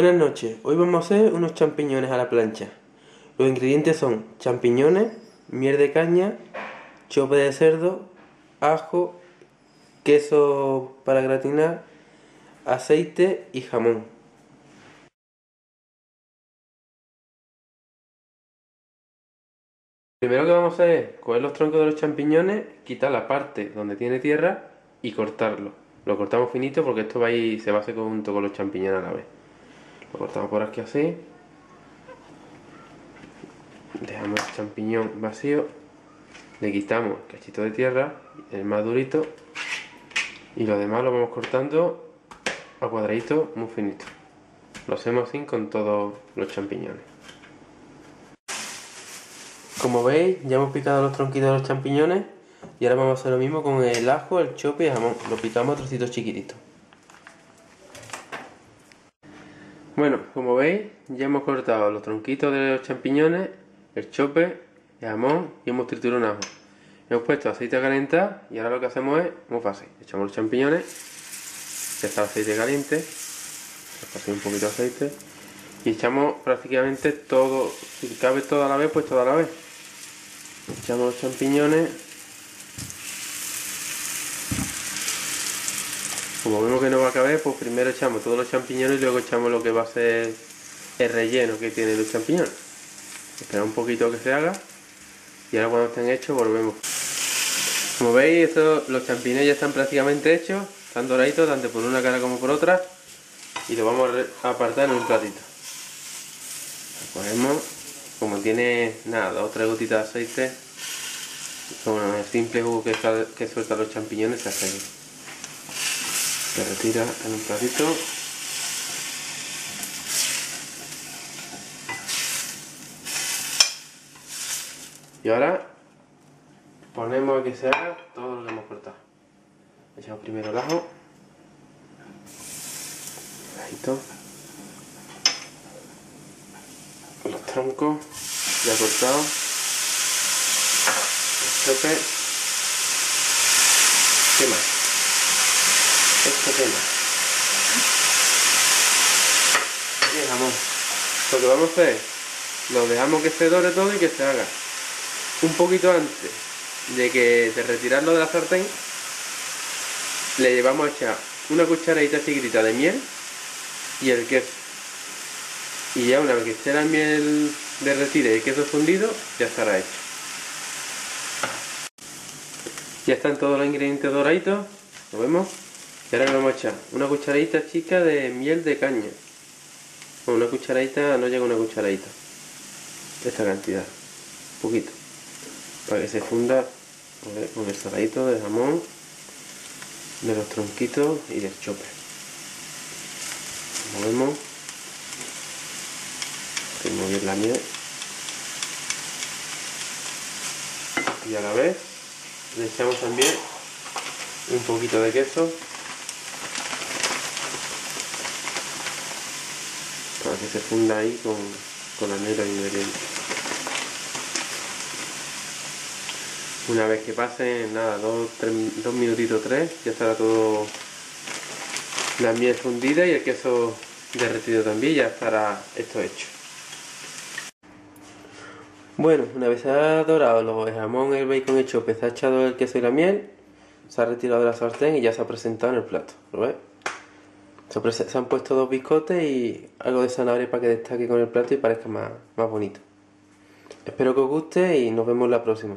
Buenas noches, hoy vamos a hacer unos champiñones a la plancha. Los ingredientes son champiñones, miel de caña, chope de cerdo, ajo, queso para gratinar, aceite y jamón. Primero que vamos a hacer es coger los troncos de los champiñones, quitar la parte donde tiene tierra y cortarlo. Lo cortamos finito porque esto va a se va a hacer junto con los champiñones a la vez. Lo cortamos por aquí así. Dejamos el champiñón vacío. Le quitamos el cachito de tierra, el más durito. Y lo demás lo vamos cortando a cuadraditos muy finitos. Lo hacemos así con todos los champiñones. Como veis, ya hemos picado los tronquitos de los champiñones y ahora vamos a hacer lo mismo con el ajo, el chope y el jamón. Lo picamos a trocitos chiquititos. Bueno, como veis, ya hemos cortado los tronquitos de los champiñones, el chope, el jamón y hemos triturado un ajo. Hemos puesto aceite a calentar y ahora lo que hacemos es muy fácil. Echamos los champiñones, ya está el aceite caliente, un poquito de aceite y echamos prácticamente todo, si cabe todo a la vez, pues todo a la vez. Echamos los champiñones Como vemos que no va a caber, pues primero echamos todos los champiñones y luego echamos lo que va a ser el relleno que tiene los champiñones. Esperamos un poquito que se haga y ahora cuando estén hechos volvemos. Como veis, los champiñones ya están prácticamente hechos, están doraditos tanto por una cara como por otra y lo vamos a apartar en un platito. Lo cogemos, como tiene nada, dos o tres gotitas de aceite, con el simple jugo que, que sueltan los champiñones se hace se retira en un platito y ahora ponemos a que se haga todo lo que hemos cortado. Echamos primero el ajo. Los troncos. Ya cortados el chope ¿qué más? Esto tema. Lo que vamos a hacer lo dejamos que se dore todo y que se haga. Un poquito antes de que de retirarlo de la sartén, le llevamos a echar una cucharadita chiquitita de miel y el queso. Y ya una vez que esté la miel derretida y el queso fundido, ya estará hecho. Ya están todos los ingredientes doraditos, ¿lo vemos? Y ahora le vamos a echar una cucharadita chica de miel de caña. una cucharadita, no llega una cucharadita. Esta cantidad. Un poquito. Para que se funda con el saladito de jamón, de los tronquitos y del chope. Movemos. Remover la miel. Y a la vez le echamos también un poquito de queso que se funda ahí con, con la negra ingrediente. Una vez que pase, nada, dos, dos minutitos, tres, ya estará todo la miel fundida y el queso derretido también, ya estará esto hecho. Bueno, una vez se ha dorado los jamón, el bacon hecho, se ha echado el queso y la miel, se ha retirado de la sartén y ya se ha presentado en el plato. ¿Lo ves? Se, han puesto dos biscotes y algo de zanahoria para que destaque con el plato y parezca más, más bonito. Espero que os guste y nos vemos la próxima.